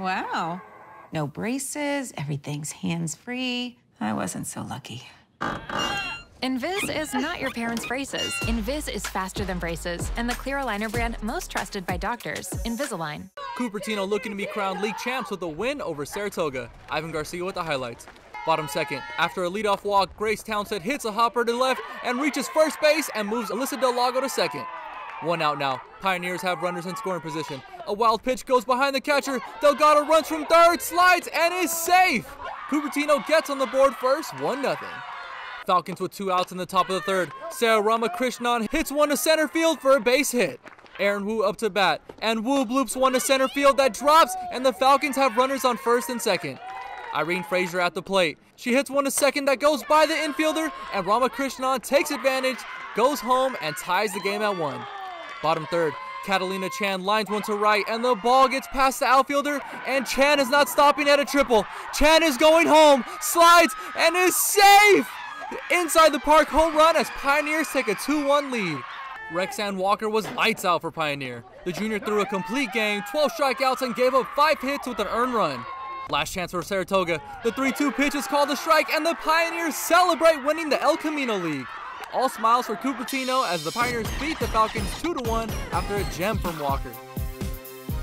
Wow. No braces, everything's hands-free. I wasn't so lucky. Invis is not your parents' braces. Invis is faster than braces and the clear aligner brand most trusted by doctors, Invisalign. Cupertino looking to be crowned league champs with a win over Saratoga. Ivan Garcia with the highlights. Bottom second. After a leadoff walk, Grace Townsend hits a hopper to left and reaches first base and moves Alyssa Delgado to second. One out now. Pioneers have runners in scoring position. A wild pitch goes behind the catcher. Delgado runs from third, slides, and is safe. Cupertino gets on the board first, 1 0. Falcons with two outs in the top of the third. Saira Ramakrishnan hits one to center field for a base hit. Erin Wu up to bat, and Wu bloops one to center field that drops, and the Falcons have runners on first and second. Irene Frazier at the plate. She hits one to second that goes by the infielder, and Ramakrishnan takes advantage, goes home, and ties the game at one. Bottom third, Catalina Chan lines one to right, and the ball gets past the outfielder, and Chan is not stopping at a triple. Chan is going home, slides, and is safe! Inside the park home run as Pioneers take a 2-1 lead. Rexanne Walker was lights out for Pioneer. The junior threw a complete game, 12 strikeouts, and gave up 5 hits with an earned run. Last chance for Saratoga. The 3-2 pitch is called a strike, and the Pioneers celebrate winning the El Camino League. All smiles for Cupertino as the Pioneers beat the Falcons 2-1 after a gem from Walker.